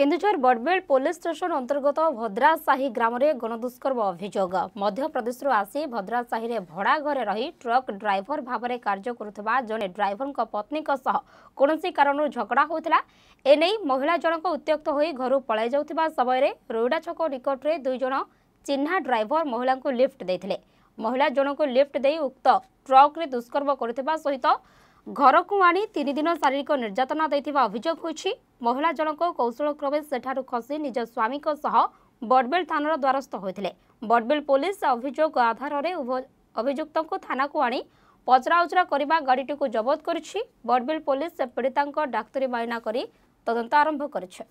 Keonjhar বড়বেল police station অন্তর্গত ভদ্রা সাহি গ্রামের গণদুষ্কর্ম অভিযোগ মধ্যপ্রদেশ আসি ভদ্রা ভদ্রাসাহিরে ভড়া ঘরে রহি ট্রক ড্রাইভর ভাবে কার্য করুবা জনে ড্রাইভর পত্নী সহ কৌশি কারণ ঝগড়া হয়েছিল এনে মহিলা জনক উত্তক্ত হয়ে ঘর পলাই যাওয়া সময় রৌডা ছক নিকটে দুইজন চিহ্না ড্রাইভর মহিলা লিফ্ট দিয়ে মহিলা জনক লিফ্ট দিয়ে উক্ত ট্রক্রে দুষ্কর্ম করুবা সহ ঘরকু আনি তিন দিন শারীরিক নির্যাতনা দিয়ে অভিযোগ হয়েছে ମହିଳା ଜଣକ କୌଶଳକ୍ରମେ ସେଠାରୁ ଖସି ନିଜ ସ୍ୱାମୀଙ୍କ ସହ ବଡ଼ବିଲ୍ ଥାନାର ଦ୍ୱାରସ୍ଥ ହୋଇଥିଲେ ବଡ଼ବିଲ୍ ପୋଲିସ ଅଭିଯୋଗ ଆଧାରରେ ଅଭିଯୁକ୍ତଙ୍କୁ ଥାନାକୁ ଆଣି ପଚରାଉଚରା କରିବା ଗାଡ଼ିଟିକୁ ଜବତ କରିଛି ବଡ଼ବିଲ୍ ପୋଲିସ ପୀଡ଼ିତାଙ୍କ ଡାକ୍ତରୀ ମାଇନା କରି ତଦନ୍ତ ଆରମ୍ଭ କରିଛି